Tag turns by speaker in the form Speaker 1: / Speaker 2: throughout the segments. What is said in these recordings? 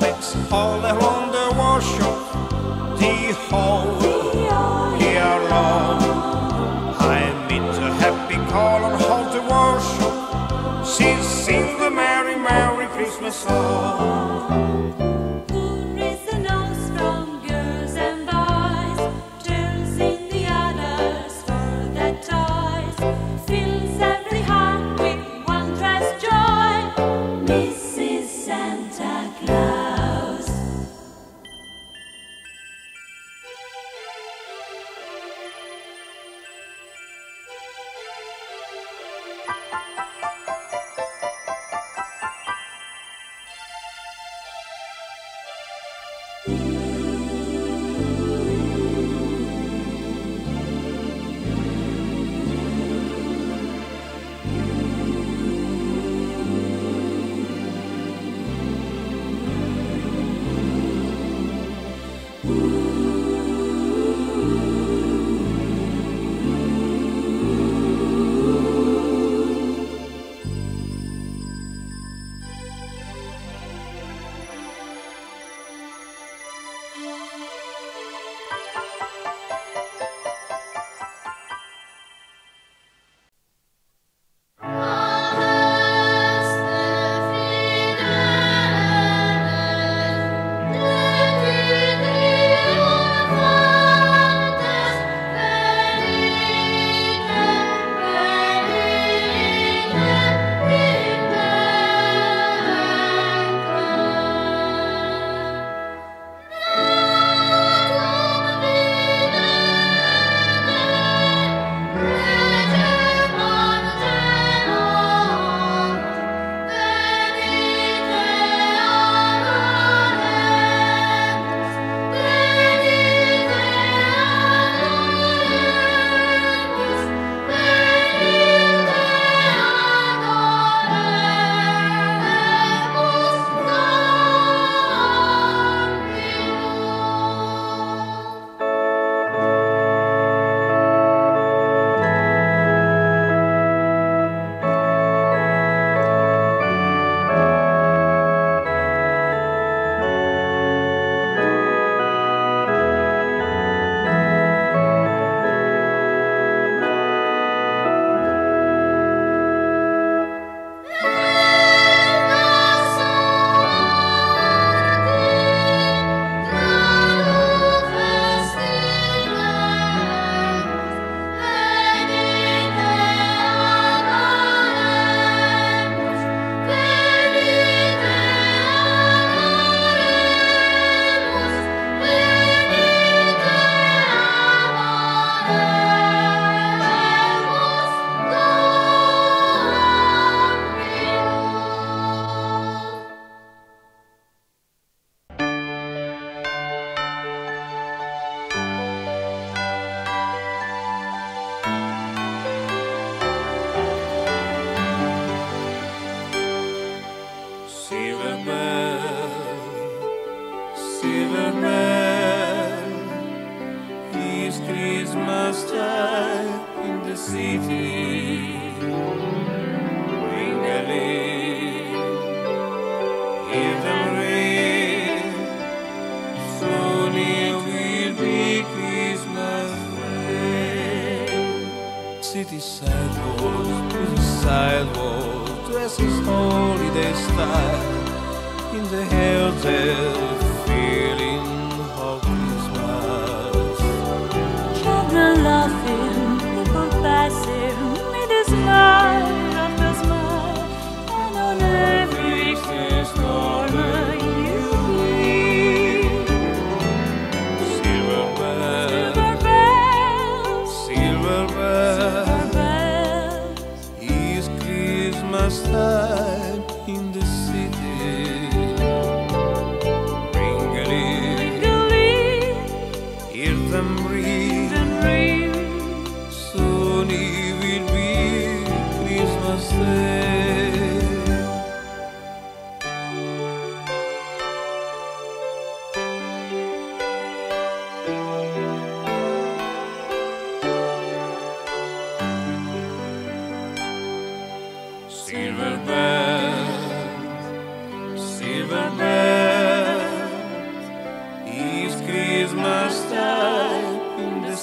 Speaker 1: lips all the
Speaker 2: the
Speaker 3: workshop. The whole year long. I'm into happy color, how to worship. She sings the Merry, Merry Christmas song.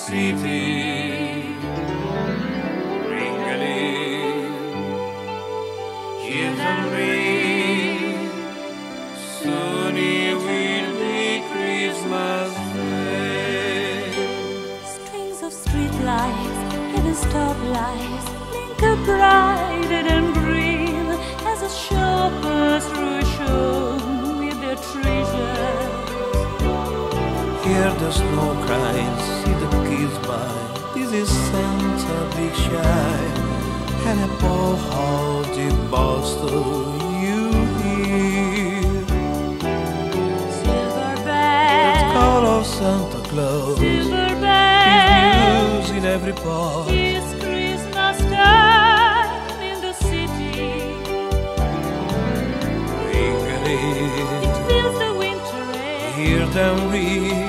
Speaker 3: City.
Speaker 2: Ring-a-ling, hear them ring. Soon it will be Christmas Day.
Speaker 4: Strings of streetlights, hidden stoplights, blinker brighter than green as the shoppers rush with their treasures.
Speaker 2: Hear the snow crying, Shy, and a poor hearted Boston you hear.
Speaker 4: Silver bells,
Speaker 2: Call of Santa Claus,
Speaker 4: silver bells,
Speaker 2: in every part.
Speaker 4: it's Christmas time in the city.
Speaker 2: Ring-a-ling,
Speaker 4: It feels the winter air,
Speaker 2: hear them ring.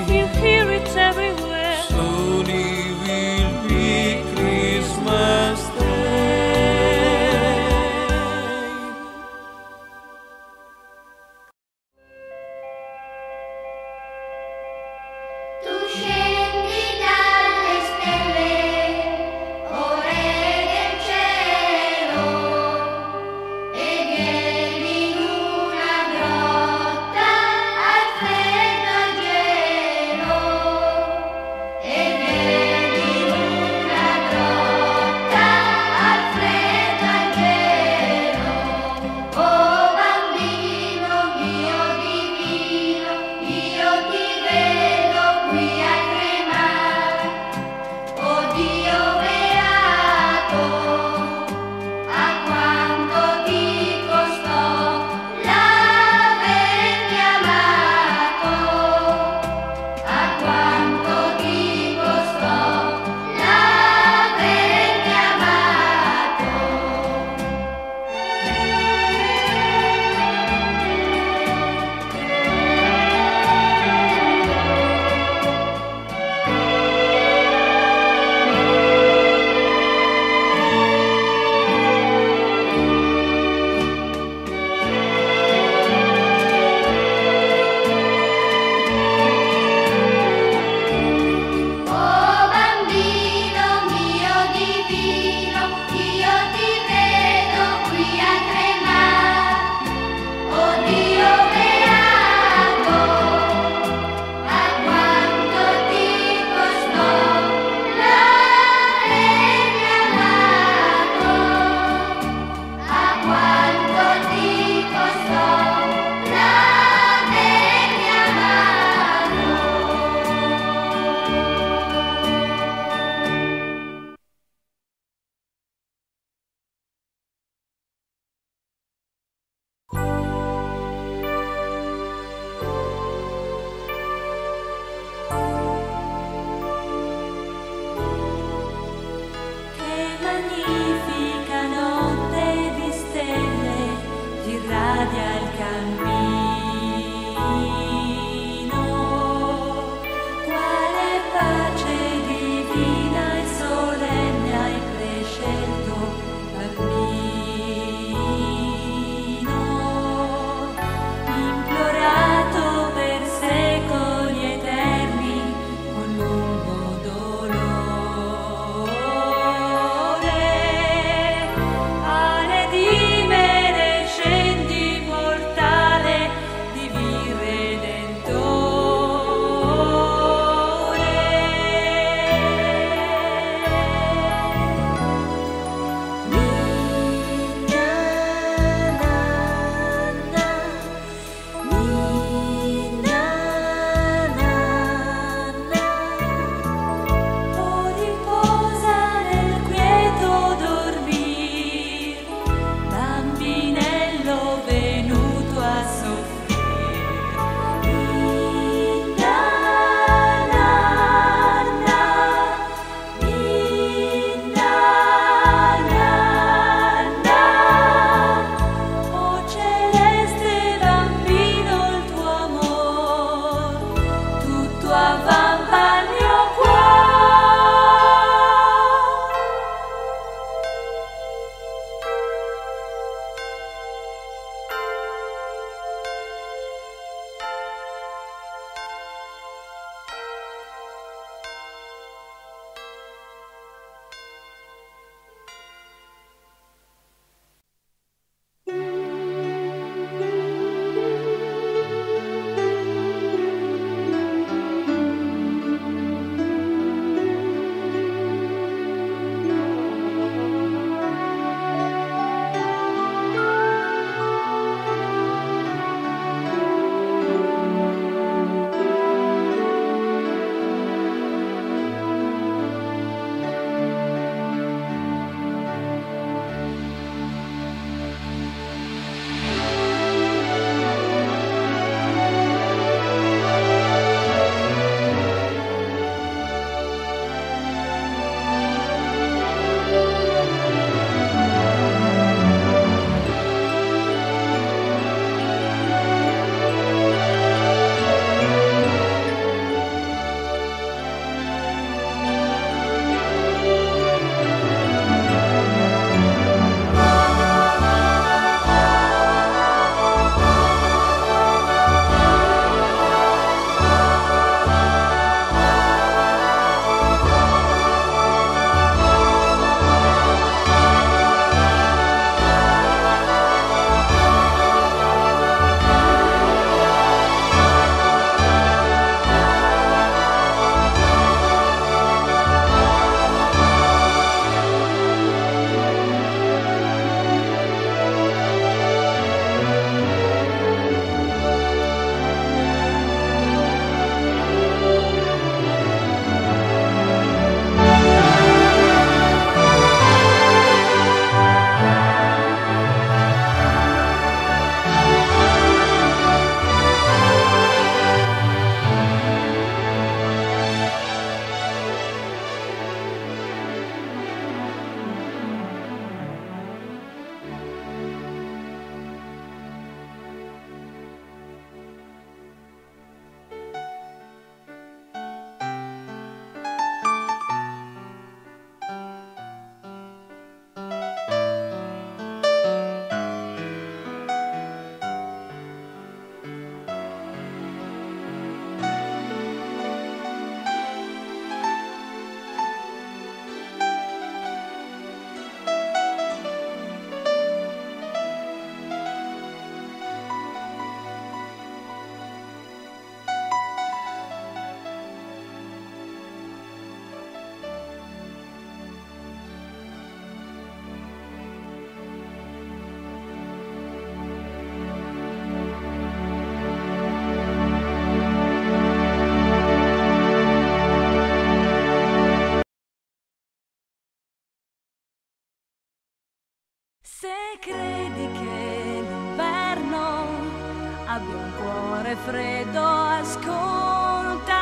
Speaker 4: abbia un cuore freddo, ascolta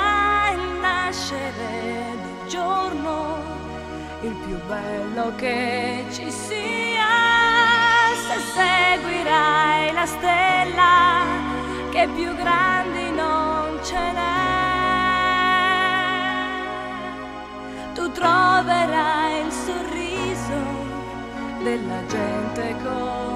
Speaker 4: il nascere del giorno, il più bello che ci sia, se seguirai la stella che più grandi non ce n'è, tu troverai il sorriso della gente
Speaker 5: con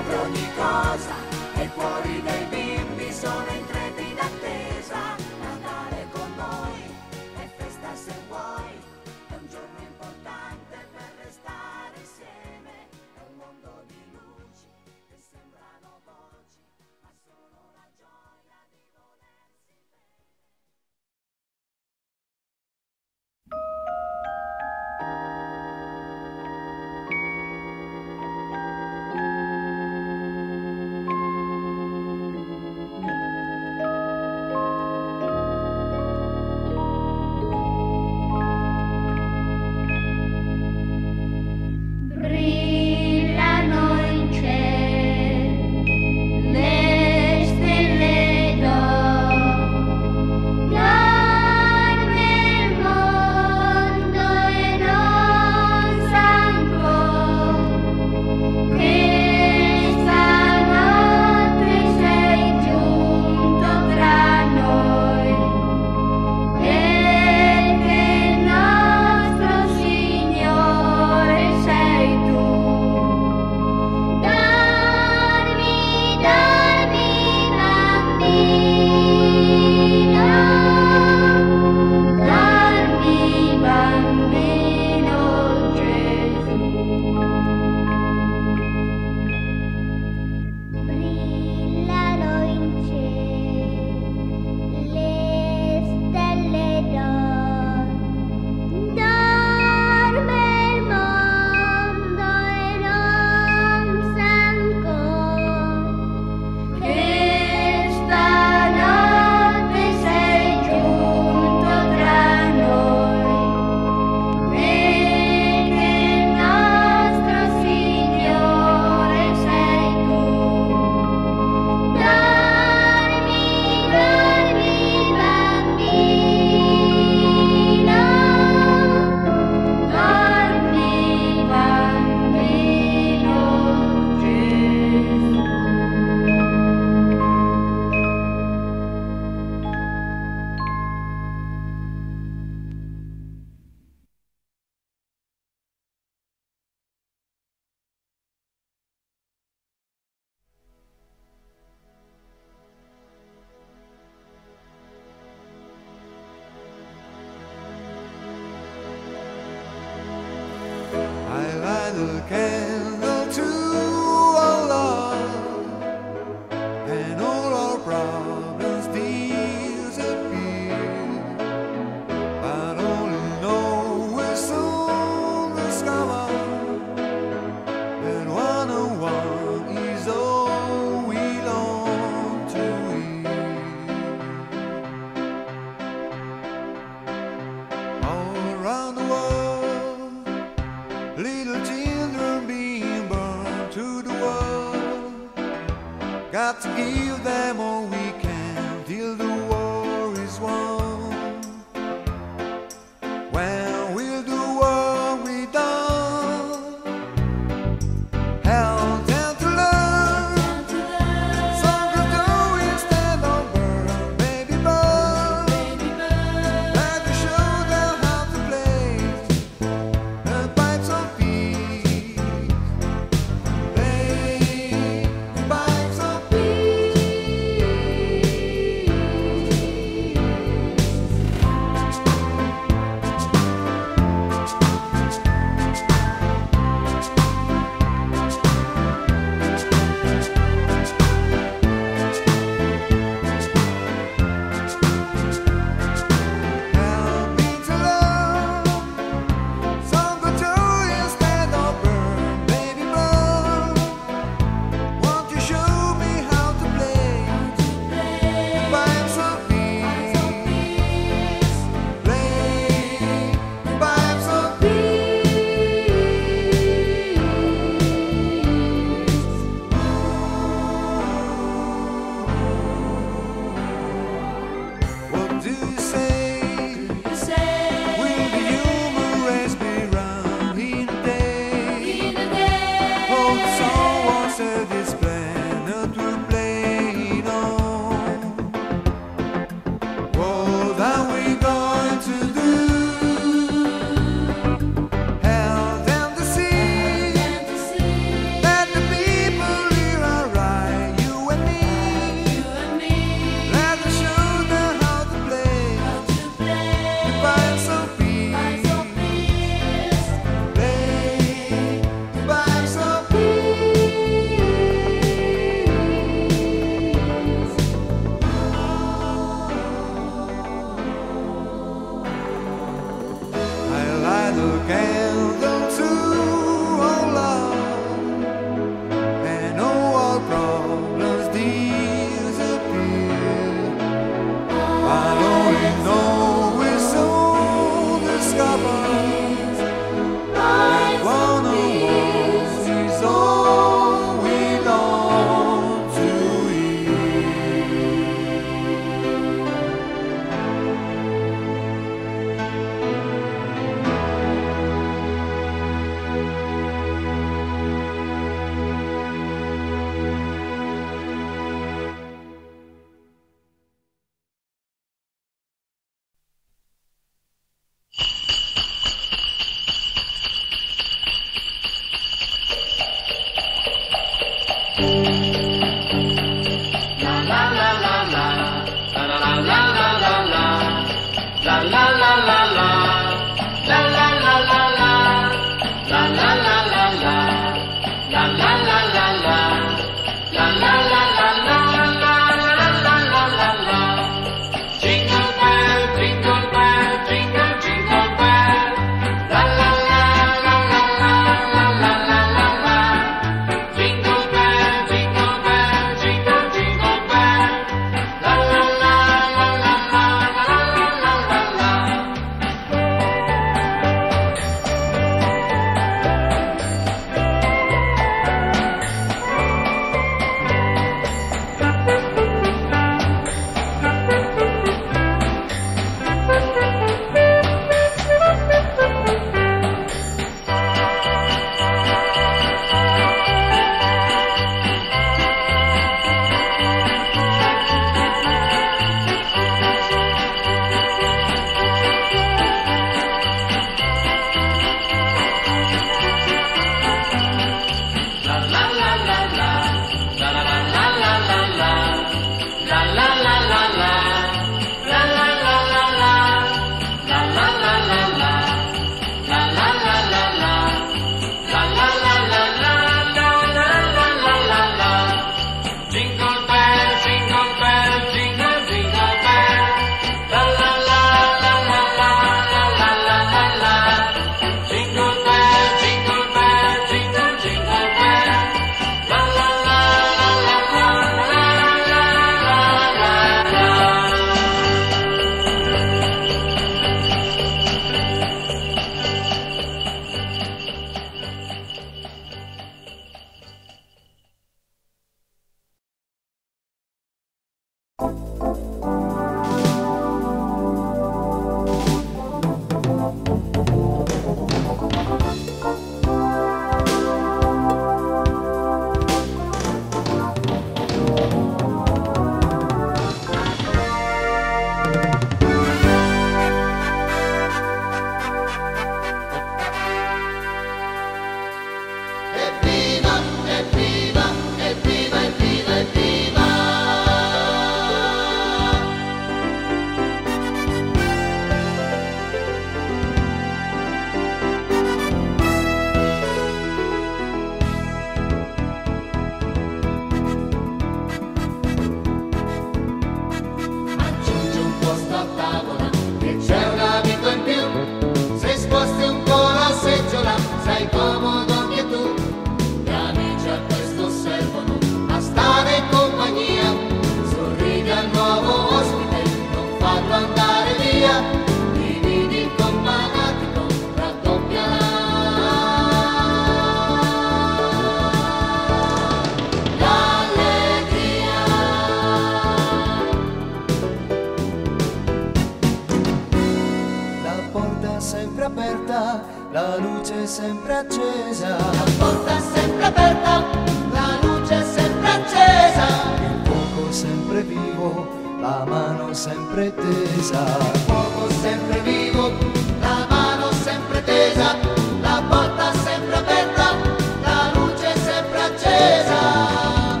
Speaker 6: sempre accesa.
Speaker 7: La porta è sempre aperta, la luce è sempre accesa.
Speaker 6: Il fuoco sempre vivo, la mano sempre tesa.
Speaker 7: Il fuoco sempre vivo, la mano sempre tesa. La porta sempre aperta, la luce sempre accesa.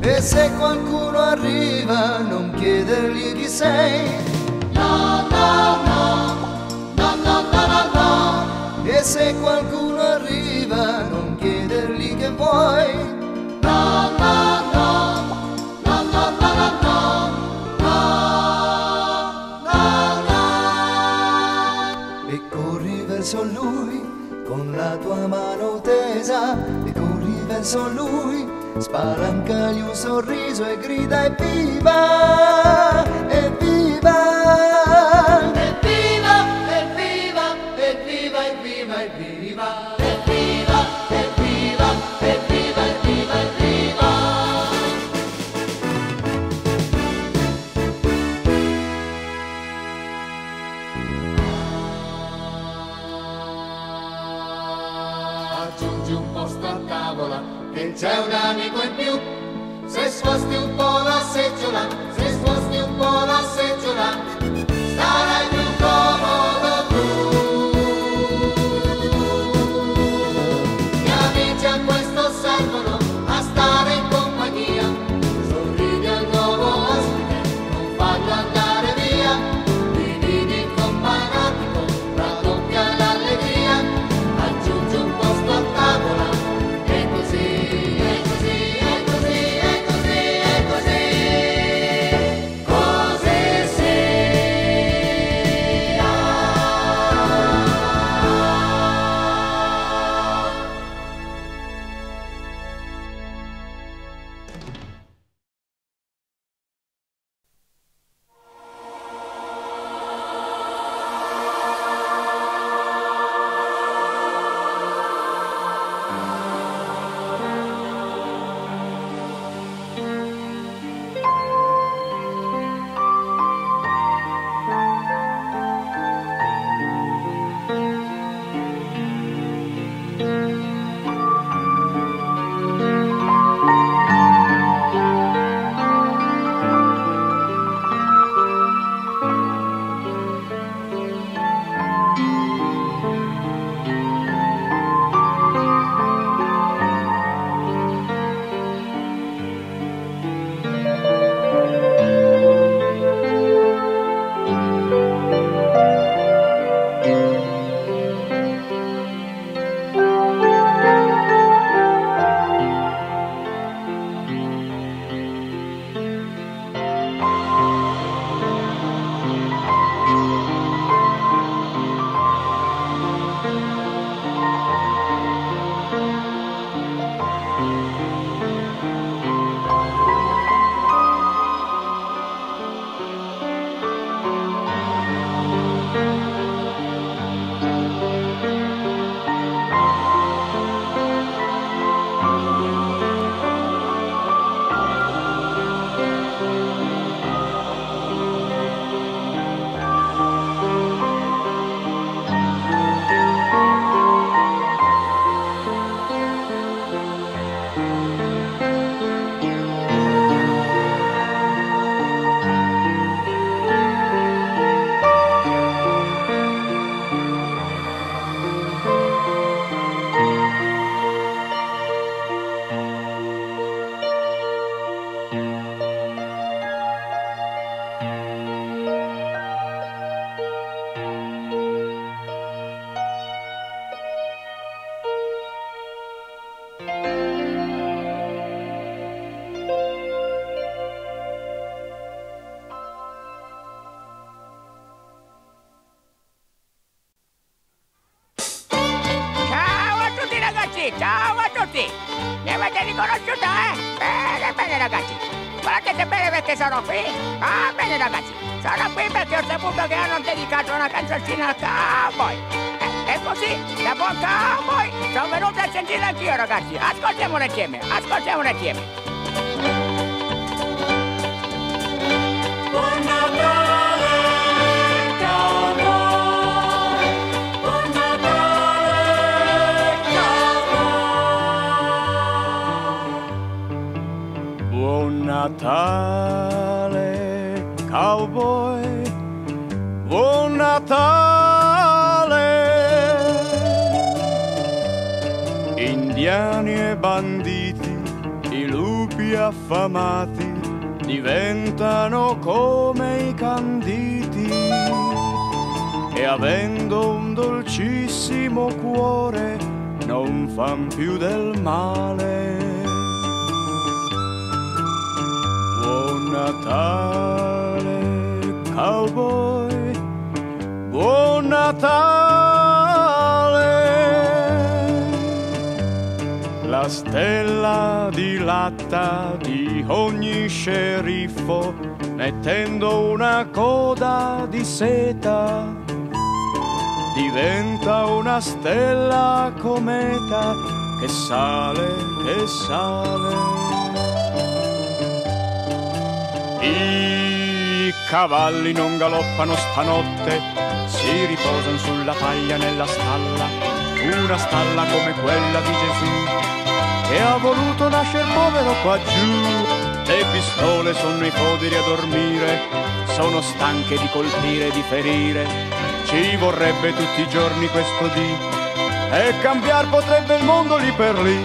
Speaker 6: E se qualcuno arriva, non chiedergli chi sei. se qualcuno arriva non chiedergli che vuoi.
Speaker 7: La la la.
Speaker 6: E corri verso lui con la tua mano tesa e corri verso lui. Spalancagli un sorriso e grida
Speaker 7: e viva e viva Aggiungi un posto a tavola, che c'è un amico in più. Se sposti un po' la seggiola, se sposti un po' la seggiola,
Speaker 8: ciao a tutti! Mi avete riconosciuto, eh? Bene, bene ragazzi! Guardate bene perché sono qui! Ah, bene ragazzi! Sono qui perché ho saputo che hanno dedicato una canzoncina al cowboy! Eh, e così, da buon cowboy, sono venuto a sentire anch'io ragazzi! Ascoltiamola insieme, ascoltiamola insieme!
Speaker 9: Buon Natale, Natale, cowboy, buon Natale. Indiani e banditi, i lupi affamati, diventano come i canditi e avendo un dolcissimo cuore non fan più del male. Natale, cowboy, buon Natale. La stella dilatta di ogni sceriffo, mettendo una coda di seta, diventa una stella cometa che sale, che sale. I cavalli non galoppano stanotte, si riposano sulla paglia nella stalla, una stalla come quella di Gesù, che ha voluto nascere povero qua giù. Le pistole sono i poderi a dormire, sono stanche di colpire e di ferire, ci vorrebbe tutti i giorni questo dì, e cambiar potrebbe il mondo lì per lì.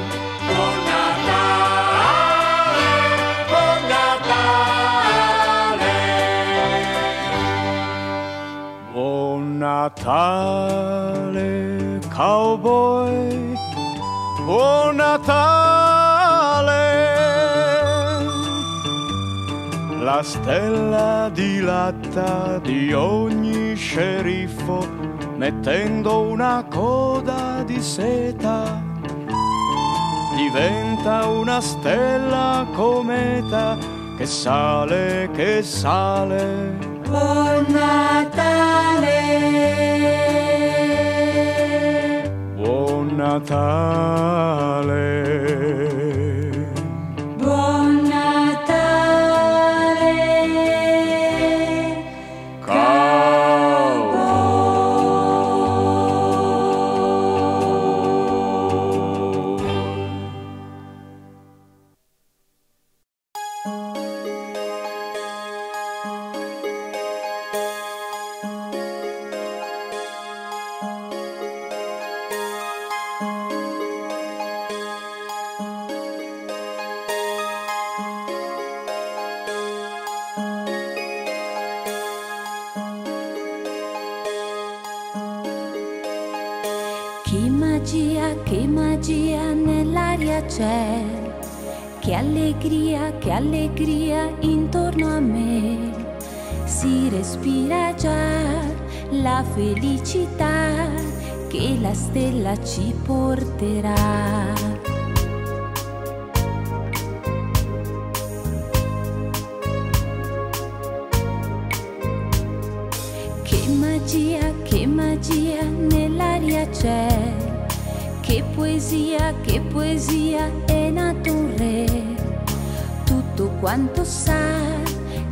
Speaker 9: Natale, cowboy, buon Natale. La stella dilatta di ogni sceriffo, mettendo una coda di seta, diventa una stella cometa che sale, che sale.
Speaker 2: Buon Natale,
Speaker 9: Buon Natale.
Speaker 4: Magia, che magia nell'aria c'è, che allegria, che allegria intorno a me. Si respira già la felicità che la stella ci porterà. Poesia è nato un re, tutto quanto sa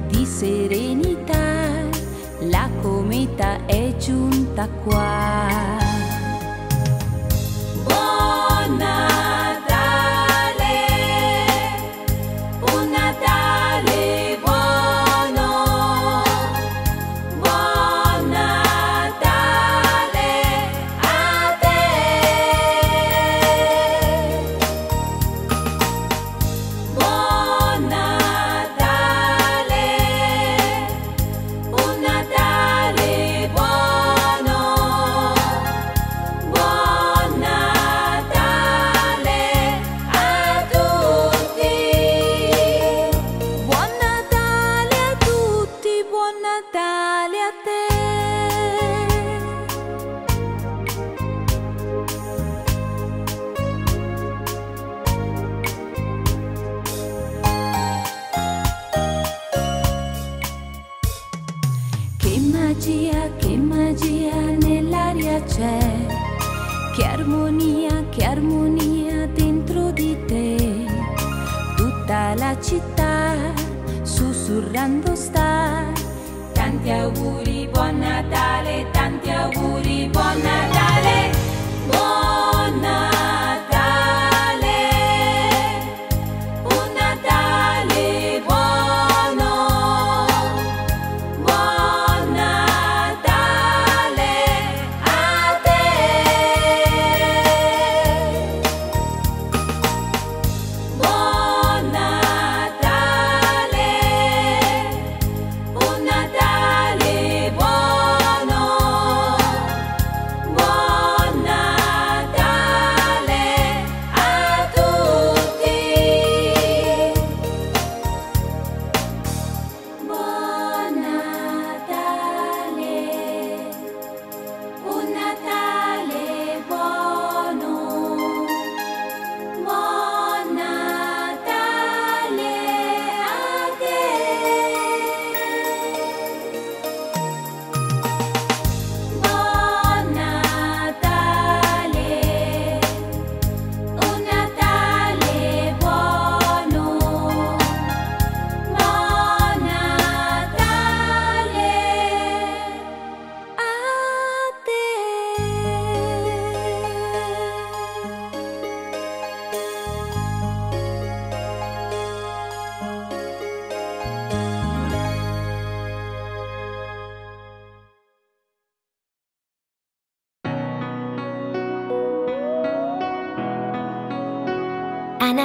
Speaker 4: di serenità, la cometa è giunta qua. Magia, che magia nell'aria c'è, che armonia, che armonia dentro di te. Tutta la città sussurrando sta. Tanti auguri, buon Natale, tanti auguri, buon Natale. Buon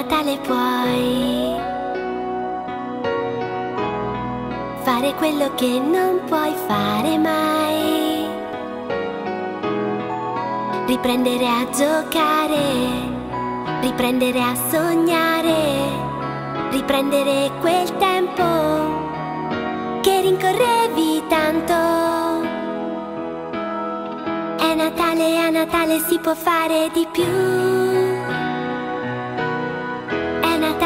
Speaker 4: Natale
Speaker 10: puoi fare quello che non puoi fare mai. Riprendere a giocare, riprendere a sognare, riprendere quel tempo che rincorrevi tanto. È Natale, a Natale si può fare di più.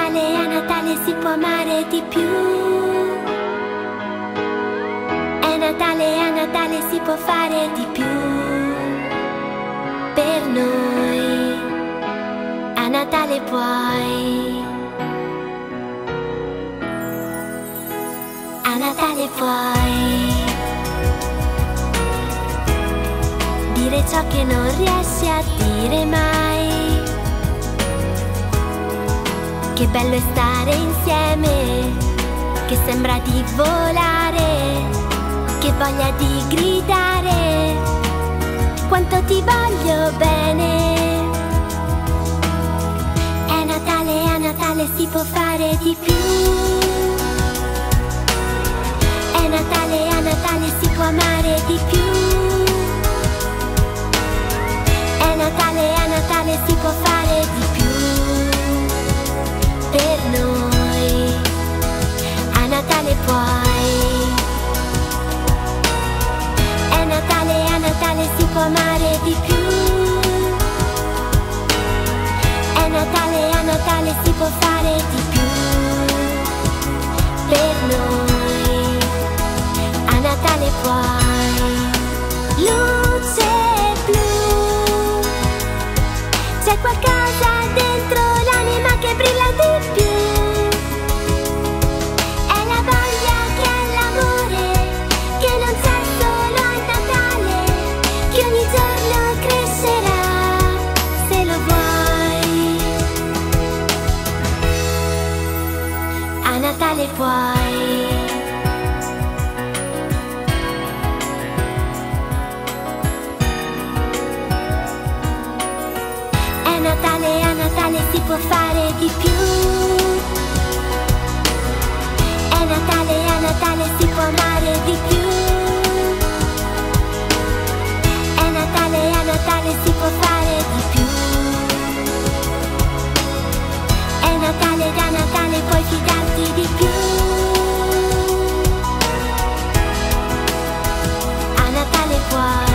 Speaker 10: Natale, a Natale si può amare di più. È Natale, a Natale si può fare di più. Per noi, a Natale puoi. A Natale puoi. Dire ciò che non riesci a dire mai. Che bello è stare insieme, che sembra di volare, che voglia di gridare, quanto ti voglio bene. È Natale, a Natale si può fare di più. Puoi. È Natale, a Natale si può amare di più. È Natale, a Natale si può fare di più. Per noi. A Natale puoi. Luce blu. C'è qualcosa dentro puoi. È Natale, a Natale si può fare di più. È Natale, a Natale si può amare di più. È Natale, a Natale si può fare di più. È Natale, da Natale puoi fidarti di più. 花。